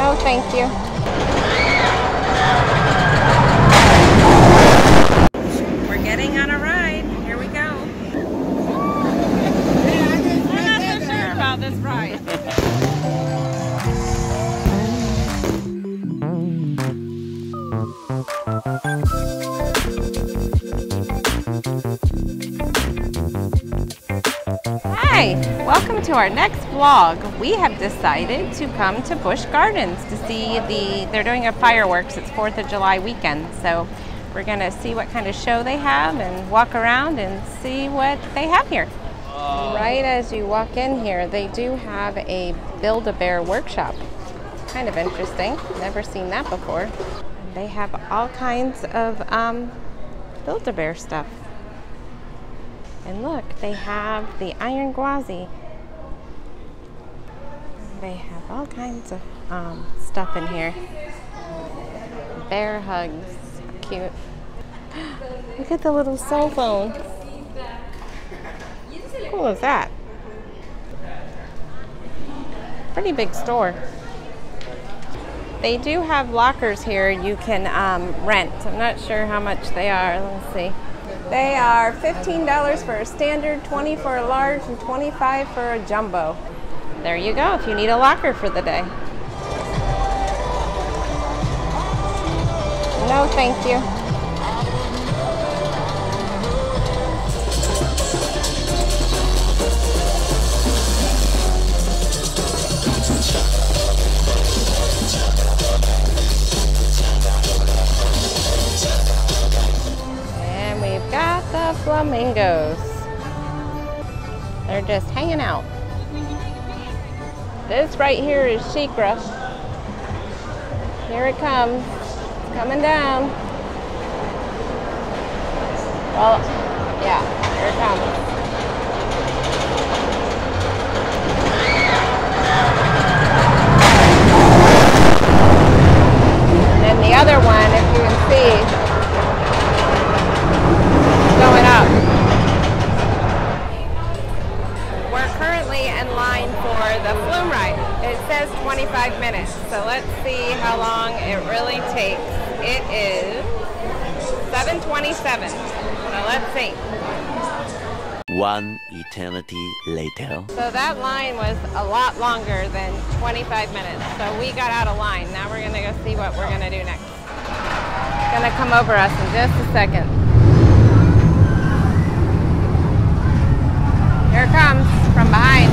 No, thank you. To our next vlog. We have decided to come to Busch Gardens to see the, they're doing a fireworks, it's 4th of July weekend. So we're gonna see what kind of show they have and walk around and see what they have here. Right as you walk in here, they do have a Build-A-Bear workshop. Kind of interesting, never seen that before. They have all kinds of um, Build-A-Bear stuff. And look, they have the Iron Gwazi. They have all kinds of um, stuff in here. Bear hugs, cute. Look at the little cell phone. How cool is that? Pretty big store. They do have lockers here you can um, rent. I'm not sure how much they are. Let's see. They are $15 for a standard, 20 for a large, and 25 for a jumbo. There you go if you need a locker for the day. No, thank you. And we've got the flamingos. They're just hanging out. This right here is SheiKra. Here it comes. It's coming down. Well, yeah, here it comes. And then the other one, if you can see, going up. We're currently in line for the flume ride. It says 25 minutes, so let's see how long it really takes. It is 7:27. So let's see. One eternity later. So that line was a lot longer than 25 minutes. So we got out of line. Now we're gonna go see what we're gonna do next. It's gonna come over us in just a second. Here it comes from behind.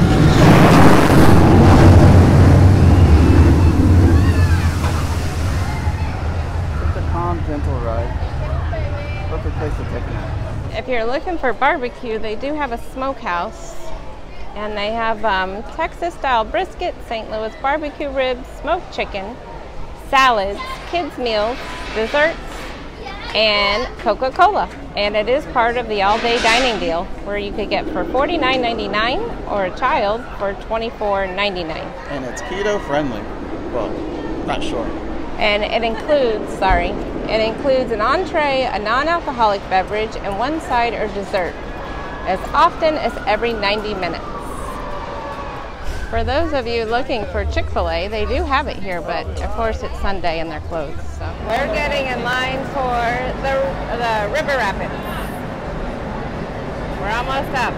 It's a calm, gentle ride. Perfect place to take a nap. If you're looking for barbecue, they do have a smokehouse. And they have um, Texas style brisket, St. Louis barbecue ribs, smoked chicken, salads, kids' meals, desserts, and Coca Cola. And it is part of the all day dining deal where you could get for $49.99 or a child for $24.99. And it's keto friendly. Well, not sure. And it includes, sorry, it includes an entree, a non-alcoholic beverage, and one side or dessert, as often as every 90 minutes. For those of you looking for Chick-fil-A, they do have it here, but of course it's Sunday and they're closed. So we're getting in line for the, the River Rapids. We're almost up.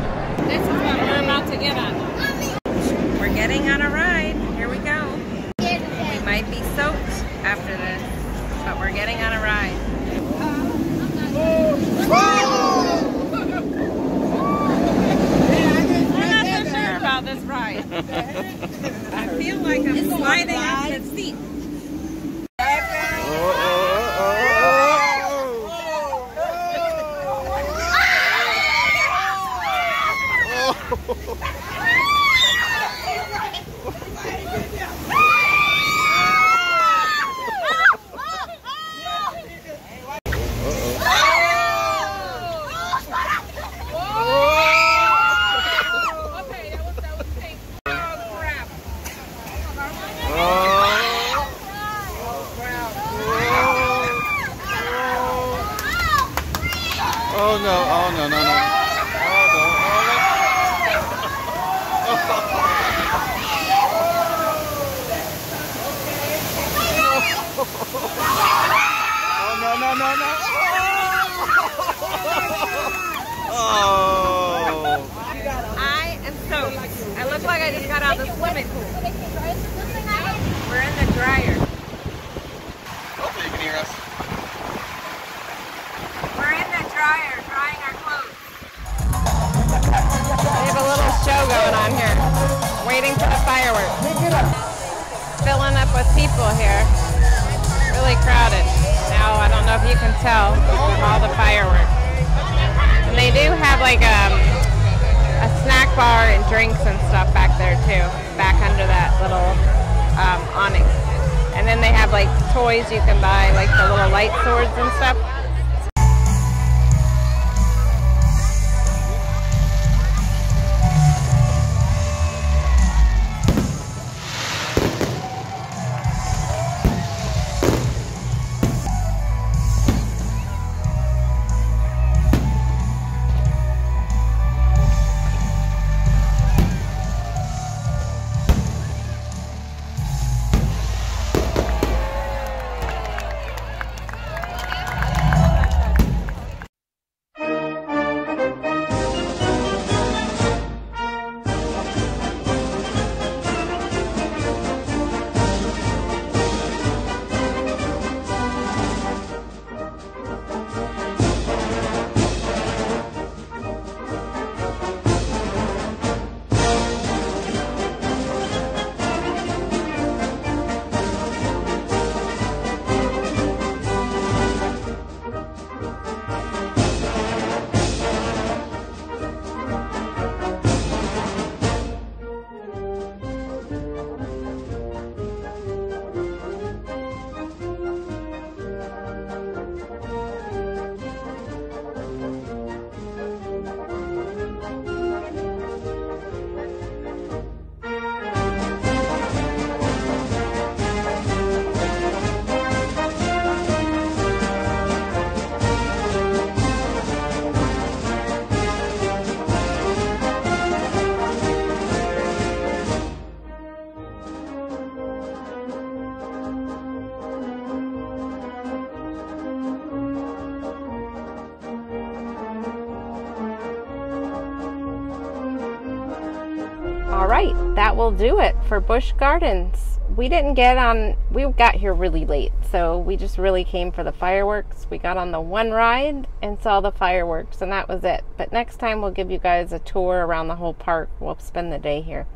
This is what we're about to get on. We're getting on a ride. Here we go. We might be soaked after this, but we're getting on a ride. I'm not so sure about this ride. I feel like I'm sliding off the seat. Oh, oh, oh, oh no, oh no, no, no. Oh no, oh no, no, no. Oh! I am soaked. I look like I just got out of the swimming pool. We're in the dryer. Hopefully you can hear us. We're in the dryer drying our clothes. We have a little show going on here. Waiting for the fireworks. Filling up with people here. Really crowded. Now I don't know if you can tell from all the fireworks. And they do have like um, a snack bar and drinks and stuff back there too, back under that little um, awning. And then they have like toys you can buy, like the little light swords and stuff. All right, that will do it for Busch Gardens. We didn't get on, we got here really late, so we just really came for the fireworks. We got on the one ride and saw the fireworks, and that was it. But next time, we'll give you guys a tour around the whole park. We'll spend the day here.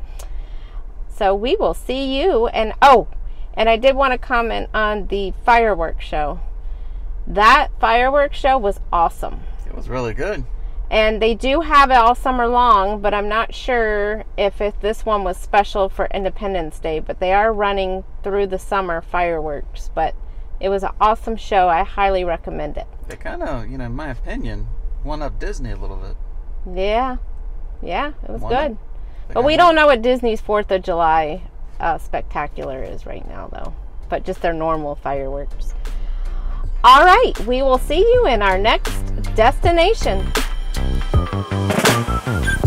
So we will see you. And oh, and I did want to comment on the fireworks show. That fireworks show was awesome. It was really good. And they do have it all summer long, but I'm not sure if it, this one was special for Independence Day. But they are running through the summer fireworks. But it was an awesome show. I highly recommend it. They kind of, you know, in my opinion, one up Disney a little bit. Yeah, yeah, it was Why good. But we one- don't know what Disney's Fourth of July uh, spectacular is right now, though. But just their normal fireworks. All right, we will see you in our next destination. Thank you.